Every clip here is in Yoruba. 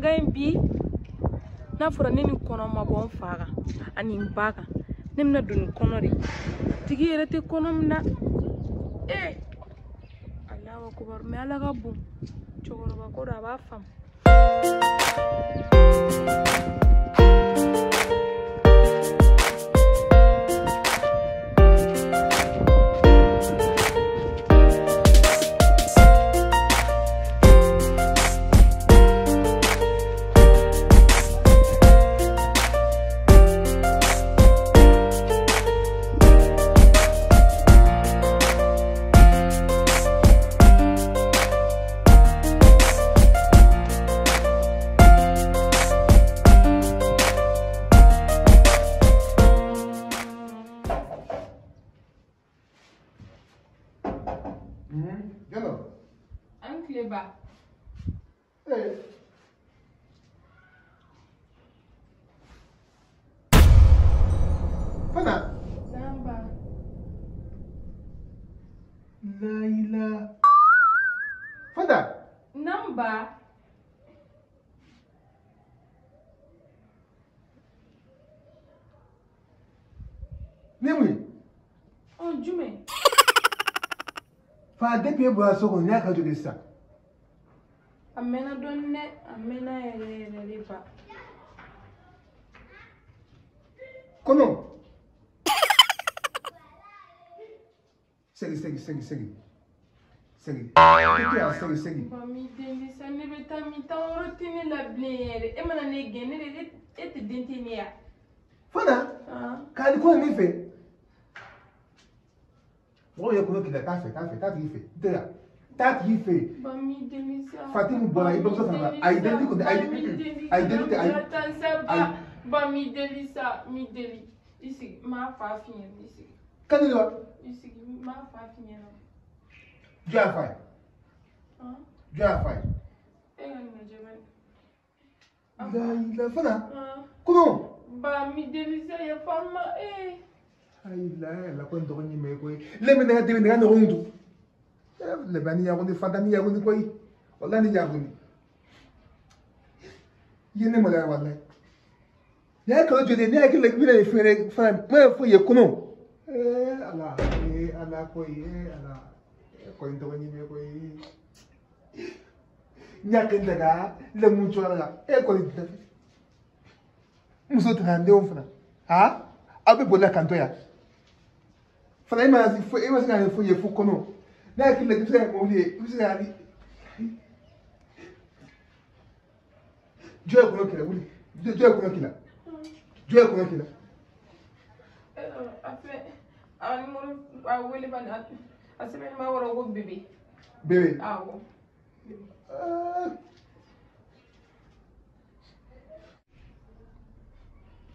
ga in bi n'a fɔra ne ni kɔnɔ ma bɔ n kan ani n ba kan ne bɛna don ni de tigi yɛrɛ te kɔnɔ min na ee eh! alahu akubaru mɛ ala ka bon cɛkɔrɔba ko do a b'a faamu Mm-hmm. Get up. Hey. Fana. Samba. Laila. Fada. namba Name it. Oh, Jume. fa depuis e bɔra so kɔnɔ ne y'a ka joli sisan. a mɛnna dɔɔnin dɛ a mɛnna yɛrɛ yɛrɛ de ba. kɔnɔ. segi segi segi segi segi i tɛ yan segi segi. wa mi den sisan ne bɛ taa mi taa yɔrɔ tɛ ne la bilen yɛrɛ e mana ne gɛn ne de e tɛ den tɛ ne yan. fana k'a ni ko in ne fɛ. mɔgɔ yɛ kɔnɔ keleya t'a fɛ t'a fɛ t'a tigi fɛ n tɛ yan t'a tigi fɛ fatimu bɔra i bamuso fana a y'i deli kɔni a y'i a y'i deli tɛ a y'i. ba mi deli sa mi b'a de la. i sigi n b'a fa f'i ɲɛna. jɔn e ka mi deli ye fa ee la ko ndo nyi me koy le me na de na no ndu le bani ya ko de fada ni ya ko ni koy wala ni ya ko ni yene mo la wala ya ko je de ni ak le bile fere fa ma fo ye kuno eh ala eh ala koy eh ala ko ndo nyi me koy nyakin daga le mu chora e ko ni muso tana ndenw fana ha aw bɛ boli la fana e ma se e ma se ka nin foyi ye fo kɔnɔ n'a ye kile i bɛ se ka mobili ye i bɛ se ka jɔn ye kɔnɔ kɛlɛ wuli jɔn ye kɔnɔ kɛlɛ jɔn ye kɔnɔ kɛlɛ. a fɛ a nimoro a wele bani a sɛbɛn ma wɔrɔ ko bebe. bebe. awɔ.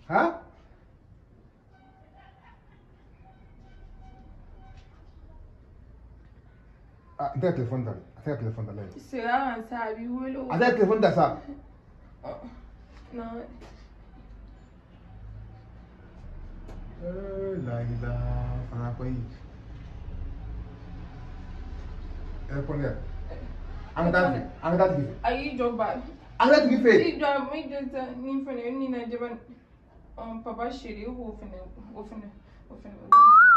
ha. Ah, tɛ telefɔni ta dɛ a tɛ ka telefɔni ta la yɛrɛ. sira sa b'i wele o. a tɛ ka telefɔni ta sa. layila fana koyi ɛ kɔni yɛrɛ an ka taa fɛ an ka taa tigi fɛ. a y'i jɔ ba. an ka tigi fɛ. i jɔ i jɔ sa nin fɛnɛ nin na jaba papa seri o fɛnɛ o fɛnɛ o fɛnɛ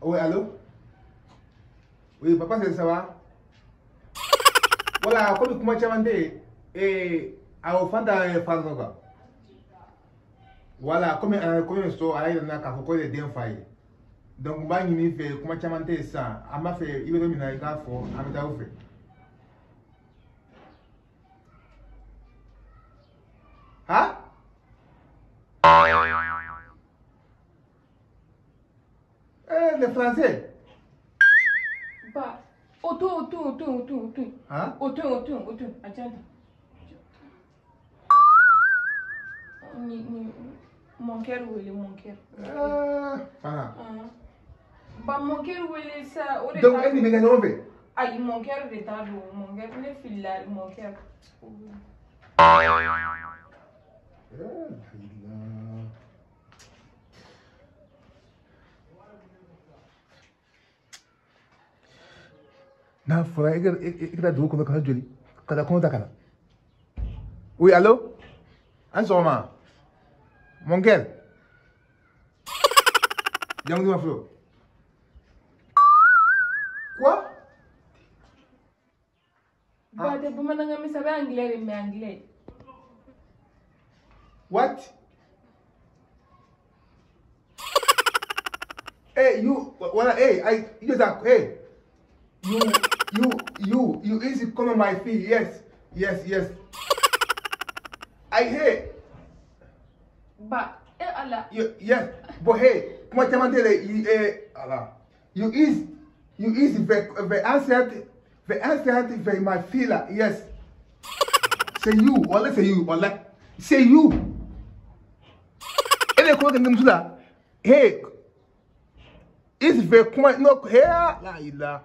Oui, allô Oui, papa, c'est ça va Voilà, comme comment tu as demandé, et à offrir dans le phare Voilà, comme un comme so à la na ka ko le den fai. Donc ba ni ni fe kuma chamante ça, ama fe ibe do mi na ka fo, ameta le français Bah, oto, oto, oto, oto. Hein Oto, Attends. Mon cœur, où est mon cœur euh, ah. Ah. Bah, mon cœur, ou est ça Donc, elle mon cœur tard. mon cœur, mon cœur. Euh, That fly, it could do come to Julie. Kada kono takana. Oui, allô? Ansoma. Mon gars. Yangu ma flo. Quoi? Bah, de buma nanga mi sabe anglais, mais anglais. What? hey, you, What? hey, I, you just, hey, you. You, you, you easy come on my feet. Yes, yes, yes. I hear. But, eh, Allah. yes, but hey, come t'as Vous eh, Allah. You is, you is the, the answer, the answer my feeler, yes. Say you, Allah say you, Allah. Say you. Elle vous, vous, Hey, is the point no, here, la,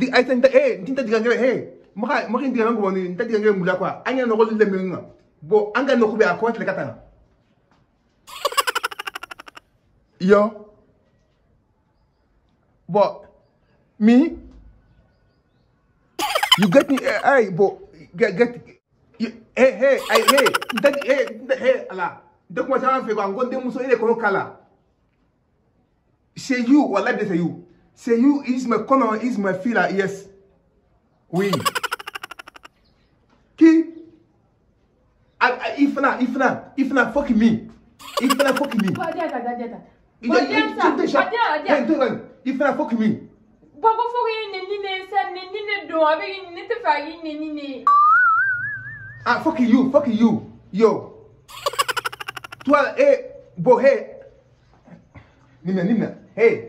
di ay tan eh dinta diga ngere eh maka maka diga ngi woni dinta diga ngere mula kwa anya no golle menga bo anga no kubi akwa tele katana yo bo me you get me eh bo get get eh eh ay eh dinta eh hey ala de kuma sama fe ko ngonde muso ile ko kala c'est you wallahi c'est you C'est you, is isme, comment my fila, yes. Oui. Qui? not, if not, fuck me. If not, fuck me. If not, fuck me. Baba fuck you, nini, sen, nini, do, avec une nette farine, nini. Ah, fuck you, fuck you, yo. Toi, eh, hey, bo, hey. Nina, nina, hey.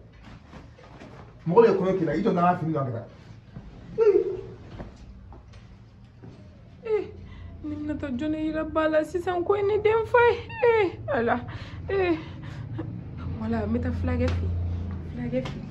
mɔgɔ bɛ kɔɲɔ k'i la i jɔ n'an ka fini don a kɛra. Eh, ne bɛna taa jɔn ne yira ba la sisan ko ye ne den fa ye eh, ala eh, wala n bɛ taa fulakɛ fɛ yen fulakɛ fɛ yen.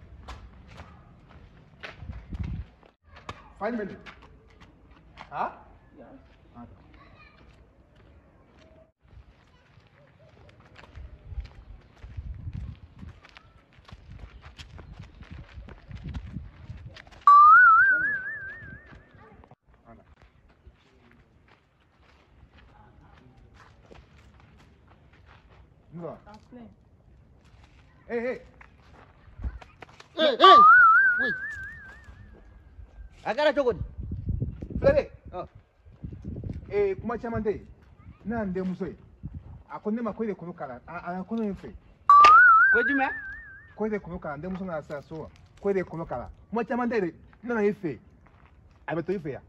Five minutes. Huh? Yeah. Okay. Hey, hey. Hey, hey! Wait. agara cogo di filɛre ee kuma caman tɛ yen ne y'an denmuso ye a ko ne ma ko e de kuru kalan a a kɔnɔ in fɛ ko jumɛn ko e de kuru kalan denmuso nana sisan so ma ko e de kuru kalan kuma caman tɛ yen ne nana e fɛ yen a bɛ to i fɛ yan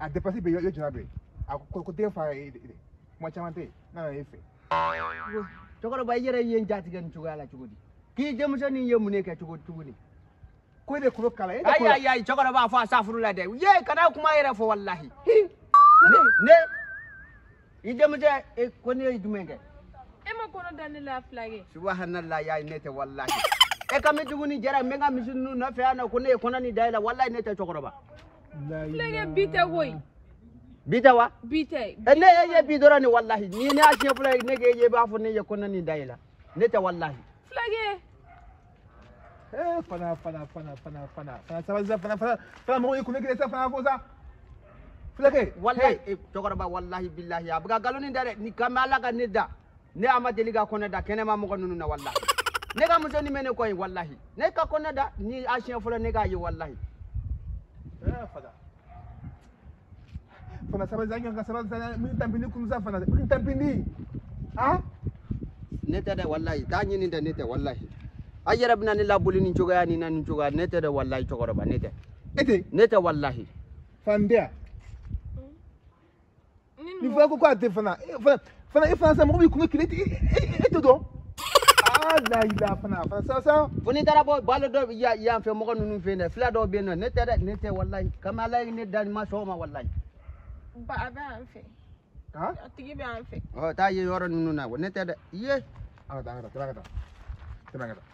a depasi bɛ yen yɔrɔ jɔra bɛ yen a ko ko den fa ye e de kuma caman tɛ yen ne nana e fɛ. cɛkɔrɔba i yɛrɛ ye n jatigɛ nin cogoya la cogo di k'i denmuso nin ye mun de kɛ cogo tuguni ko de kulo kala ayi ayi ayi cɛkɔrɔ b'a fɔ a safuru la dɛ ye kana kuma yɛrɛ fɔ walahi ne i denmuso ko ne ye jumɛn kɛ e ma kɔnɔ da ne la fila kɛ subahanalah ya ne tɛ walahi e ka min tuguni jɛra n bɛ n ka misi ninnu nɔfɛ yan nɔ ko ne ye kɔnɔ nin da e la walahi ne tɛ cɛkɔrɔba filɛkɛ bi tɛ koyi bi tɛ wa bi tɛ e ne e ye bi dɔrɔn ni walahi ni ne y'a siɲɛ fɔlɔ ne k'e ye i b'a fɔ ne ye kɔnɔ nin da e la ne tɛ walahi filɛkɛ Eh, fana fana fana fana fana fana sabaza fana fana fana mɔgɔ ye kun bɛ sa fana fo sa fulakɛ. walahi eh, cɛkɔrɔba walahi bilahi a ah, buga galoni dare ni da dɛ nin kan bɛ ala ka ne da ne a ma deli ka na walahi ne ga muso ni bɛ ne kɔ yen ne ka kɔnɛ da ni a siɲɛ fɔlɔ ne k'a ye walahi. fada eh, fana sabaza ɲɔgɔn kan sabaza min tanpini kunsa fana min tanpini. ne tɛ dɛ walahi t'a ɲini dɛ ne tɛ walahi. ajara bina ni labuli ni cogoya ni na ni cogoya ne tɛ dɛ walahi nete ne nete wallahi tɛ ne tɛ walahi fandea ni fana ko ko a tɛ fana fana fana e fana sa mɔgɔ b'i kun bɛ kile ti e tɛ dɔn alayila fana fana sisan fo n'i taara bɔ balo dɔ yan fɛ mɔgɔ ninnu fɛ yen dɛ fila dɔw bɛ yen nɔ ne tɛ dɛ ne tɛ walahi kami ala ye ne da ni ma sɔn o ma walahi. ba a bɛ an fɛ. han a tigi bɛ an fɛ. ɔ taa ye yɔrɔ ninnu na ne tɛ dɛ iye. ala ka taa ala ka taa ala ka taa tɛmɛ ka taa.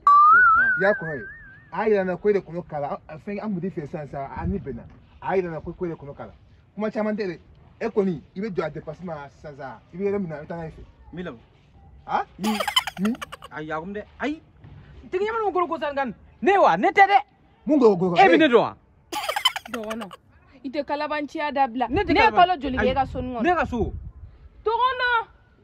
ya kɔrɔ a yira na ko e de kɔnɔ kala fɛn an kun i ɛ feere sisan sisan ani bɛnna a yira na ko e de kɔnɔ kala kuma caman tɛ dɛ e kɔni i bɛ jɔ a depasi ma sisan sisan i bɛ yɔrɔ min na i bɛ taa n'a ye fɛ. min lamɔ. a min min. a yakum dɛ ayi tigi y a m i n a mun kolo ko san kan ne wa ne tɛ dɛ. mun ko ko e bɛ ne dɔn wa. d ɔ g ɔ n o i tɛ kalabanciya dabila ne ye kalo joli kɛ e ka so nin kɔnɔ. ne ka so. Tu ɔ g ɔ n ɔ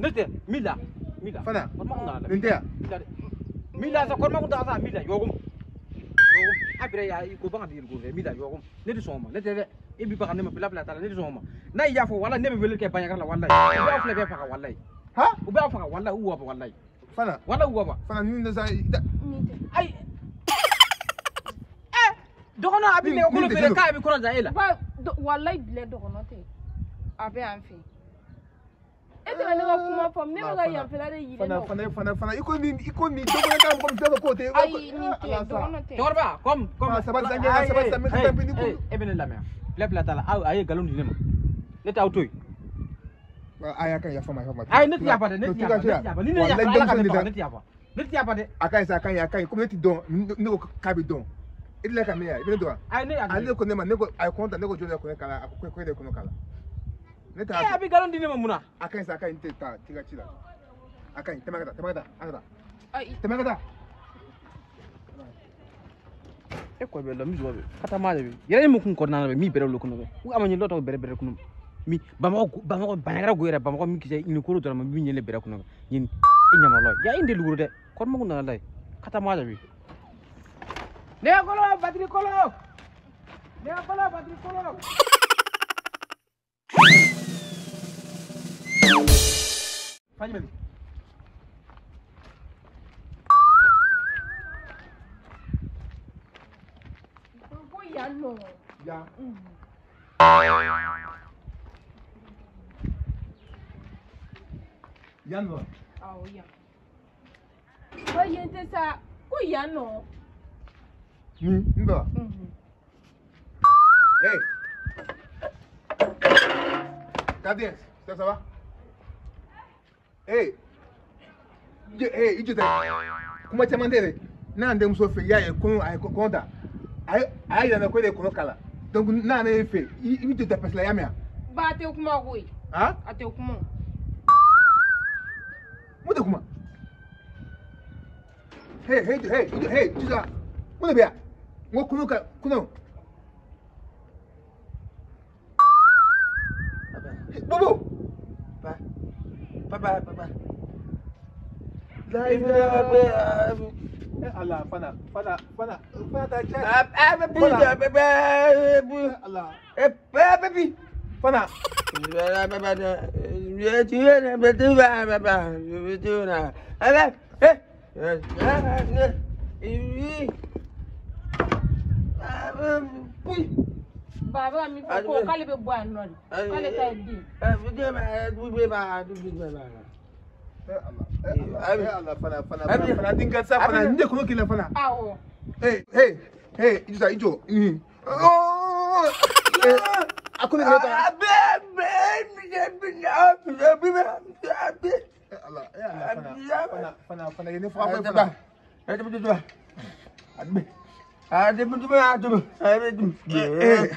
nete mila mila fana korma kun dala nte mila mila sa korma kun dala mila yogum yogum abire ya ko banga dir ko mila yogum ne di soma ne tebe e bi baka ne ma bila bila tala ne di soma na ya fo wala ne be wele ke banya wallahi u ba fle be faka wallahi ha u ba faka wallahi u wa ba wallahi fana wala u ba fana ni eh, ne sa ai dɔgɔnɔ a bɛ nɛgɛ kolo feere k'a bɛ kɔrɔ da e la. wallahi bilen dɔgɔnɔ tɛ a bɛ yan fɛ. ete na ne ka kuma faamu ne bɛ ka yanfɛla de yir'i la. fana fana fana fana i ko nin i ko nin dɔgɔnɔ ta mɔgɔ bɛɛ bɛ k'o tɛ. ayi nin tɛ dɔgɔnɔ tɛ. cɛkɔrɔba kɔmi kɔmi. sabali sa ɲɛna sabali sa mɛ ka tɛmɛ ni ko. e bɛ ne lamɛn fila fila t'a la aw a ye nkalon di ne ma ne t'aw to yen. a y'a kɛ yafa ma yafa ma. ayi ne tɛ yafa dɛ ne tɛ yafa ne tɛ yafa ala ka ne faga ne tɛ yafa ne tɛ yafa dɛ. a ka ɲi sa a ka ɲi a ka ɲi komi ne tɛ dɔn ne ko k'a bɛ dɔn i delila ka min ye i bɛ ne dɔn wa. ayi ne y'a dɔn ale ko ne ma ne ko a ye kɔn ta ne ko jɔn de ye kɔnɔ k'a la a ko ko e de ye kɔnɔ k'a la. ne ta ya eh, bi garan dine mamuna akain sa akan ta tiga cila akain temaga da temaga da akata da temaga da eh kau bela lo mi jobe eh, ya, kata ma bi yere ini kun korna be mi bere lo kuno be u amani lo to bere bere kuno mi bamako bamako banagara go yere bamako mi kije ni ko do ma mi nyele bere kuno yin inyama lo ya ini luguru de kon mo kunna lay kata ma bi ne kolo batri kolo ne kolo batri kolo Fállame. no, Ya. no. Ya no. ya. entonces, ya no. ¿No? ¿Qué ¿Estás Ei, ei, ije Como ce mandere na da muso fe ya ko ai ko ai ai da ko da ko kala donc na na fe ibi to da pesla ya mia ba te kuma koi ha a te kuma mu da kuma hey hey hey hey tuza mu da biya ngo kuno ka kuno bobo bye bye bye bye eh, Allah fana fana fana fana ta ce eh baby eh baby fana Ui. Eh, bàbá mi kò kálí bẹ bọ àná rẹ kálí ta ẹ dé. ẹ fi dé bá ẹ gbígbé bá a gbígbé Allah a. Abi fana din kan sa fana nde kuno kila fana. Awo. Hey hey hey Ijusa Ijo. Oh. Akuni kile ta. Abi ah, abi mi je bi na abi ah, mi abi. Allah ya Allah ah, fana fana fana fana ni fa fa fana. Ẹ ti bi ti tu. Abi. Ade bi tu ba tu. Ade bi tu. Eh.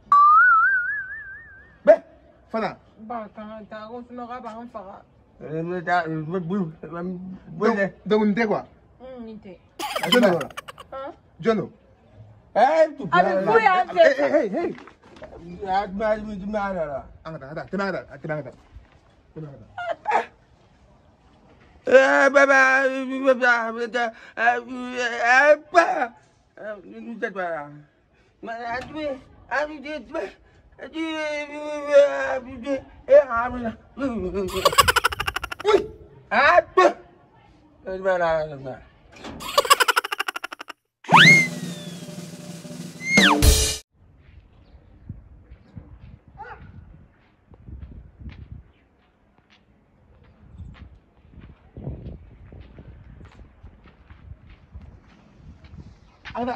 Fana. Bah, tu Ang tapon,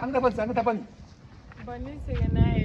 ang tapon, ang tapon. Balik sa'yo na này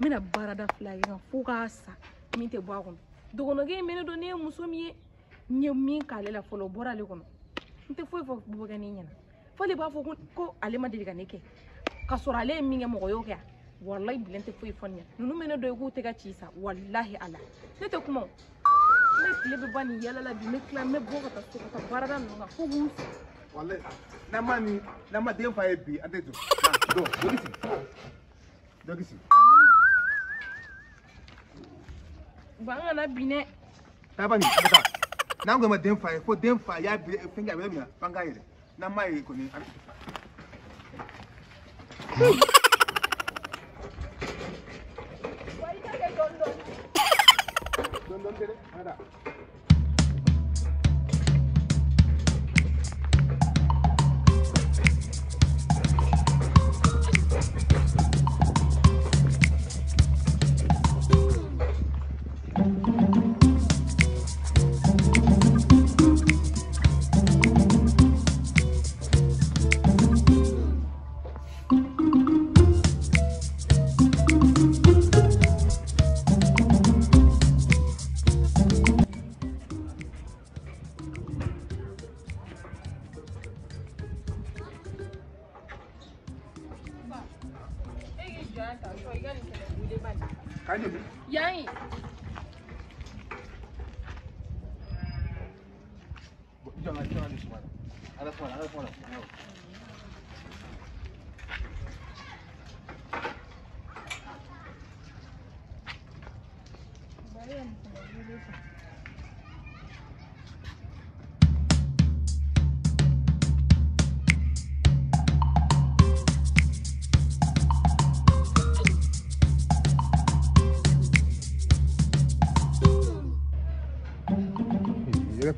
n barada baarada fila ye nka f'u k'a san min tɛ bɔ a kɔnɔ dɔgɔnɔkɛ in bɛ ne ne ye muso min ye n ye min k'ale la fɔlɔ bɔra ale kɔnɔ n tɛ foyi fɔ bubakɛ ne ɲɛna f'ale b'a fɔ ko ale ma deli ka ne kɛ k'a sɔrɔ ale ye min kɛ mɔgɔ y'o kɛ walahi bilen tɛ foyi fɔ ne ɲɛna ninnu bɛ ne dɔn k'u tɛ ka ci sa walahi ala ne tɛ kuma ne tile bɛ ban nin yala la bi n tila n bɔ ka taa so ka taa baarada ninnu kan fo k'u sa. walahi n'an ma nin n'an ma den fa ye bi an tɛ jɔ dɔn dɔ kisi dɔ kisi. vai an kana bi dɛ. não ba nin bata. N'an ko ma den fa ye ko den fa y'a bi fɛn kɛ a bɛ minɛ f'an não yɛlɛ. N'an m'a ye kɔni a bɛ. Dɔn dɔn tɛ dɛ.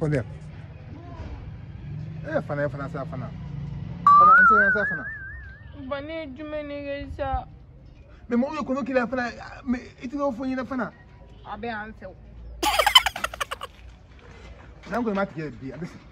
é, them. Eh, fana, fana, fana, fana. Fana, fana, fana, fana. Bani, jume ni geisha. Me mo yo kono kila fana, me iti no fo yina fana. Abe anse. Nango mati ke bi, abisi.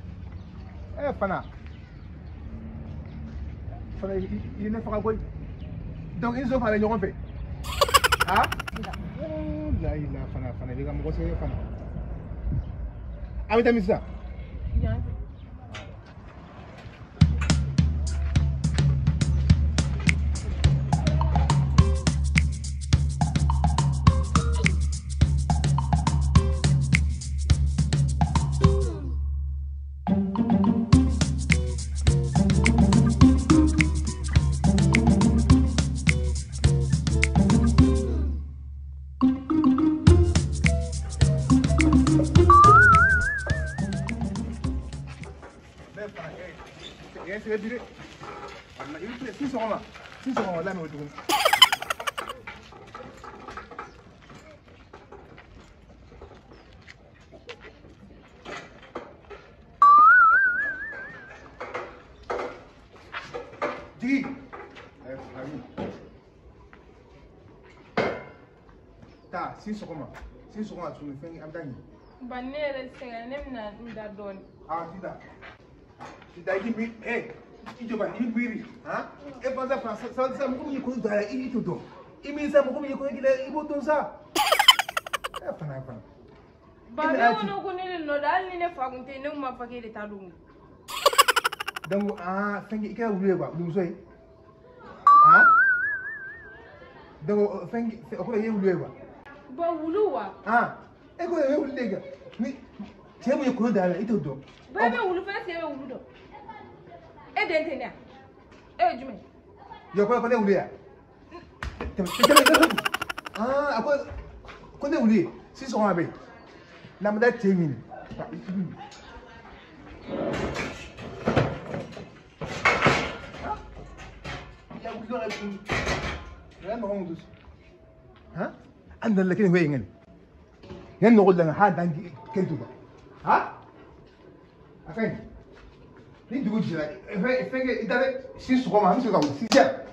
Eh Fana. il ne fera quoi Donc ils ont fait Ah oh, Fana, Fana, les Fana. ah mais t'as mis ça. sini sɔgɔma sini sɔgɔma tuguni fɛn an bɛ taa ɲɛ. ba ne yɛrɛ sɛgɛn ne bɛna n da dɔɔni. aa ah, ti da ti da i ti miiri ee eh, i jɔ bani i bɛ miiri han e eh, fana fana sabali sa mɔgɔ min y'i kɔnɔ don a la i t'o dɔn i miiri sa mɔgɔ min y'i kɔnɔ k'i la i b'o dɔn sa e eh, fana fana. ba ne kɔnɔ ko ne de nɔ da hali ni ne fa kun tɛ yen ne tun b'a fɔ k'e de ta don. donc aa fɛn i kɛra wulu ye quoi wulumuso ye han donc fɛn o kɔrɔ i ye wulu ye quoi. bawuluwa ah e ko e wulu lega ni te mu ko da ito do ba be wulu fa se be wulu do e de ntene a e jume yo ko ko ne wulu ya te te te ah ako ko ne wulu si so wa be na mu da te mi Ya wulu la wulu. Vraiment, on douce. Hein அந்த கீழே வைங்க என்ன قلنا حد عندي كنتوا بقى ها عشان دي تقول جرا فين ده سيس قوم عم تقول سيس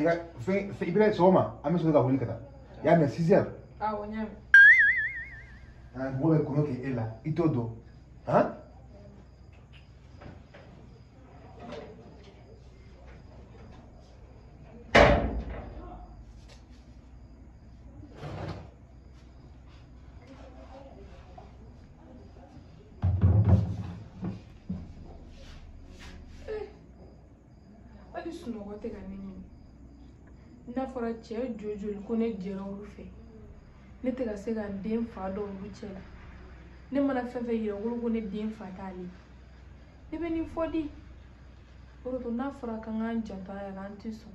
i ka fɛn i bɛ sɔgɔma an bɛ sɔrɔ ka wuli ka taa i y'a mɛn six heures. awɔ n y'a mɛn. mɔgɔ bɛ kɔnɔ kɛ e la i t'o dɔn han. fɔra cɛ joli joli ko ne jɛra olu fɛ ne tɛ ka se ka n den fa dɔn olu cɛ la ne mana fɛn fɛn yira olu ko ne den fa t'ale ye ne bɛ nin fɔ di o de to n'a fɔra k'an k'an janto an yɛrɛ an tɛ sɔn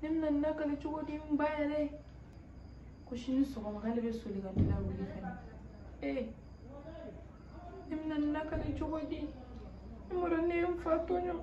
ne bɛna nin lakale cogo di n ba yɛrɛ ko sini sɔgɔma k'ale bɛ soli ka ne lawuli fɛnɛ ee ne bɛna nin lakale cogo di ne m'a dɔn ne ye n fa tɔɲɔ.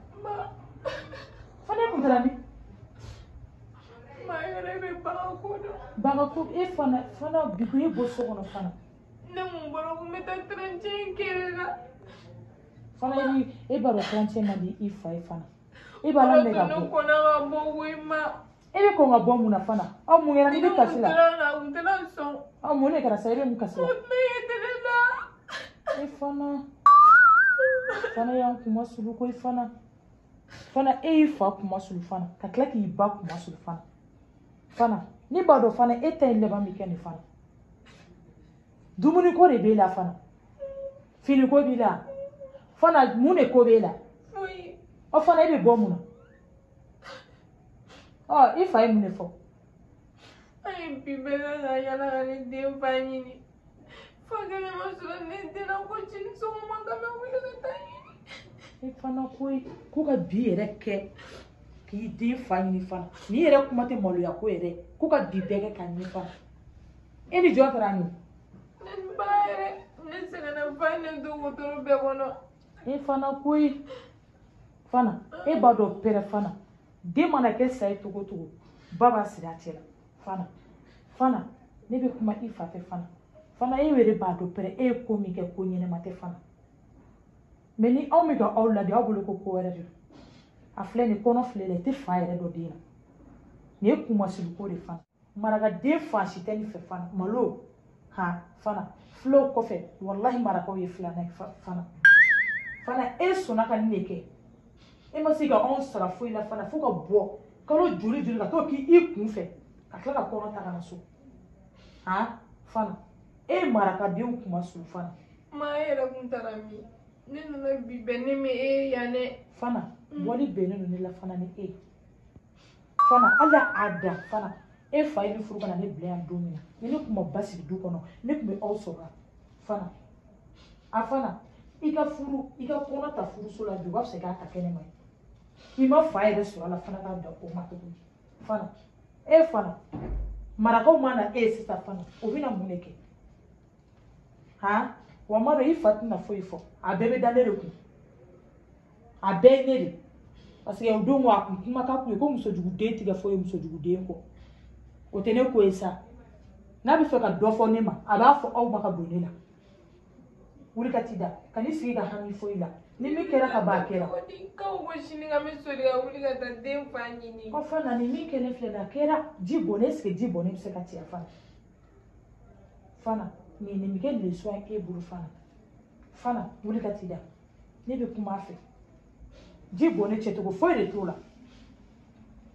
baga ko e fana fana bigo e bɔ so kɔnɔ fana ne mun bɔra ko n bɛ taa trancɛ in kelen na fana e e b'a dɔn trancɛ man di i fa ye fana e b'a la mɛ ka bɔ ne kɔnɔ ka bɔ koyi ma e bɛ kɔn ka bɔ mun na fana aw mun kɛra n'i bɛ kasi la n tɛna sɔn aw mun de kɛra sa i bɛ mun kasi la ne ye tɛnɛ la e fana fana y'an kuma sulu koyi fana fana e y'i fa kuma sulu fana ka tila k'i ba kuma sulu fana fana ni b'a dɔn fana e ta ye laban bɛ kɛ nin fana dumuniko de b'e la fana finiko b'i la fana mun de ko b'e la o fana e bɛ bɔ mun na ɔ i fa ye mun de fɔ. an ye bi bɛɛ la ka yala ka ne den fa ɲini fo kɛmɛ ma sɔrɔ ne den na ko sini sɔgɔma ka bɛ wuli ka taa ɲini. e fana ko ko ka bi yɛrɛ kɛ. k'i den fa ɲini fana n'i yɛrɛ kuma tɛ maloya ko yɛrɛ ko ka bi bɛɛ kɛ ka ɲini fana e ni jɔn taara nin ne ba yɛrɛ ne sɛgɛnna fa ye ne don wotoro bɛɛ kɔnɔ e fana koyi fana e b'a dɔn pɛrɛ fana den mana kɛ sa ye cogo cogo ba b'a siri a cɛ la fana fana ne bɛ kuma i fa fɛ fana fana e yɛrɛ b'a dɔn pɛrɛ e ye ko min kɛ ko ɲɛnɛma tɛ fana mɛ ni anw bɛ ka aw ladi aw bolo ko ko wɛrɛ de don a filɛ nin kɔnɔ filɛ la i tɛ fa yɛrɛ dɔ den na nin ye kumasiliko de fana marakaden fan si tɛ nin fɛ fana malo ha fana filaw kɔfɛ walahi marakaw ye filanan ye fana fana e sɔnna ka nin de kɛ e ma se ka anw sara foyi la fana fo ka bɔ kalo joli joli ka t'o k'i kun fɛ ka tila ka kɔnɔ ta ka na so ha fana e ye marakadenw kuma sulu fana ma e yɛrɛ kun taara min ne nana bi bɛn ne min e yan dɛ fana Mm. bɔli bɛnnen don ne la fana ni e fana hali a dan fana e fa ye ne furu ka na ne bila yan don min na ni ne tun ma basigi du kɔnɔ ne tun bɛ aw sɔrɔ fana a fana i ka furu i ka kɔnɔ ta furuso la bi o ka fisa i k'a ta kɛnɛ ma i ma fa yɛrɛ e sɔrɔ a la fana k'a dan o ma tuguni fana e fana marakaw ma na e ye sisan fana o bɛna mun de kɛ han wa n b'a dɔn i fa tɛna foyi e fɔ a bɛɛ bɛ da ne de kun a bɛɛ ye ne de parce que o don a ko musojuguden tigɛ foyi musojuguden kɔ o ne ko ye n'a bɛ fɛ ka dɔ fɔ ne ma a b'a fɔ aw ma ka don ne la wuli ka ti da ka ni sigi ka hami foyi la ni ko fɛn ni min kɛ ne filɛ ji bɔnɛ ji bɔnɛ se ka ci fana fana nin ye nin bɛ kɛ leçon ye fana fana wuli ka ti da ne kuma a ji bonni cɛcogo foyi de t'o la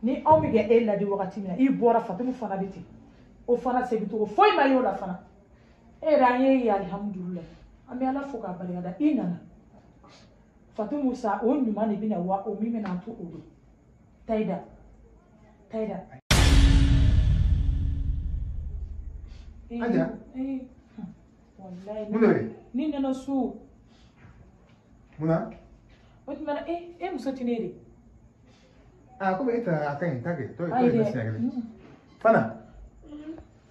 ni anw bɛ kɛ e ladi wagati min na i bɔra fatumu fana bɛ ten o fana segincogo foyi ma y'o la fana e yɛrɛ an ye ye alihamudulilayi an bɛ ala fo k'a barika i nana fatumu sa o ɲuman de bɛ na wa o min bɛ na an to o don tayida tayida. aja hmm. mun ni nana so. mun wata mana eh eh muso tinere a kuma tá ita a Estou ta ke to ita ne sai ga fana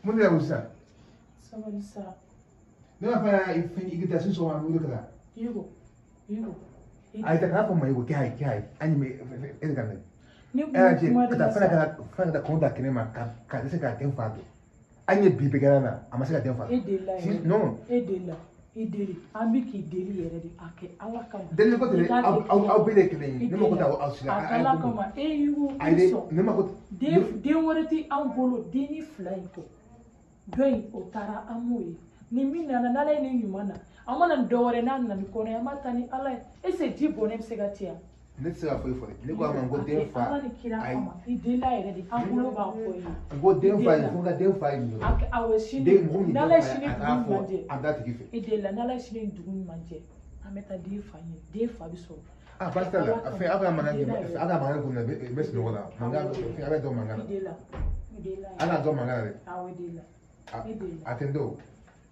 mun para usa saboda sa na fara ifin igita sun so ma mu duka yigo yigo ai ta kafa mai wuki hai hai an aí irin kan ne eh je kada fara kada fara da konda kine ma ka ka sai ka den está an yi bibi garana aí sai ka den fado é é. no é i deli an bɛ k'i deli yɛrɛ de a kɛ ala kama deli ko tɛ aw bɛɛ de ye kelen ye ne mako tɛ aw si la a kala kama e y'u sɔn ne mako den wɛrɛ tɛ anw bolo den ni fila in kɔ dɔ in o taara an m'o ye nin min nana n'ala ye nin ɲuman na an mana nin dɔ wɛrɛ n'a nana ni kɔnɔ ye an b'a ta ni ala ye est ce que ji bɔnnen bɛ se ka ci yan ne tɛ se ka foyi e fɔ ne ko a ma n ko den fa ayi n ko den fa ye fo n ka den fa ye nin ye den mɔgɔ min den fa ye a k'a fɔ a da tigi fɛ. i den la n'ala sini ni dugu ɲuman cɛ an bɛ taa den fa ɲɛ den a baasi t'a la fɛn aw ka mankan kɛ aw ka mankan kun na n bɛ sunɔgɔ la mankan fɛn aw bɛ dɔn mankan na aw ka dɔn mankan na dɛ a tɛ n dɔn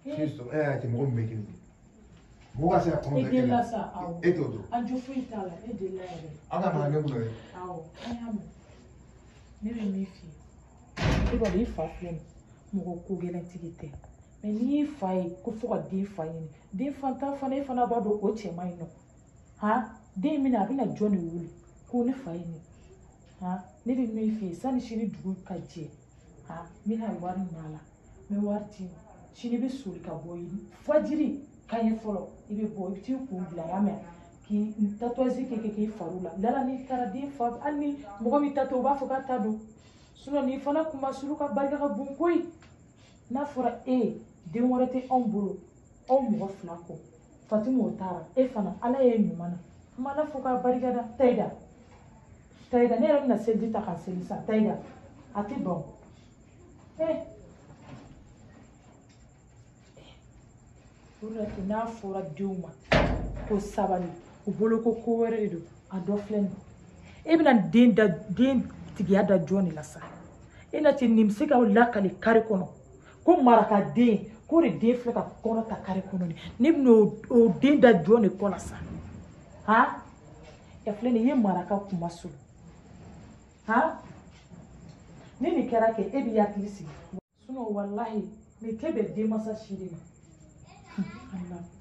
ɛɛ a tɛ mɔgɔ min bɛ kini. Mɔgɔ ka se ka kɔnɔ da kelen e t'o dɔn a ju foyi t'a la e delila yɛrɛ aw ka maga ne kunna dɛ awɔ an y'a mɛn ne bɛ min f'i ye e b'a dɔn i fa filɛ nin mɔgɔ ko gɛlɛntigi tɛ mɛ n'i y'i fa ye ko fo ka den fa ɲini den fanta fana e fana b'a dɔn o cɛ man ɲi nɔ han den in bɛna a bɛna jɔn de wele ko ne fa ye nin han ne bɛ min f'i ye sani sini dugu ka jɛ han n bɛna wari minɛ a la n bɛ wari d'i ma sini bɛ soli ka bɔ yen fajiri ka fɔlɔ i bɛ bɔ i bɛ t'i kun bila y'a mɛn k'i tatouage kɛ k'i fari la lala ah, n'i taara den fa hali ni mɔgɔ eh, min ta tɛ u b'a fɔ k'a ta don sinɔn nin fana kun ma sulu ka barika ka bon koyi n'a fɔra e ye den wɛrɛ tɛ anw bolo aw mɔgɔ fila kɔ fatimu o taara e eh, fana ala ye ɲuman na n b'a la fo k'a barikada tayida tayida ne yɛrɛ bɛna seliji ta ka seli san tayida a tɛ dɔn ee O de la n'a fɔra denw ma ko sabali u boloko ko wɛrɛ de don a dɔ filɛ nin e bɛna den da den tigiya da jɔn de la sa e na ten nin bɛ se ka lakali kari kɔnɔ ko den ko de den filɛ ka kɔnɔ ta kari kɔnɔ ne bɛna o den da jɔn de kɔ la sa han ɛ filɛ nin ye maraka kuma so han ni nin kɛra kɛ e bɛ hakili sigi sinɔn walahi nin tɛ bɛn denmansa si de ma I love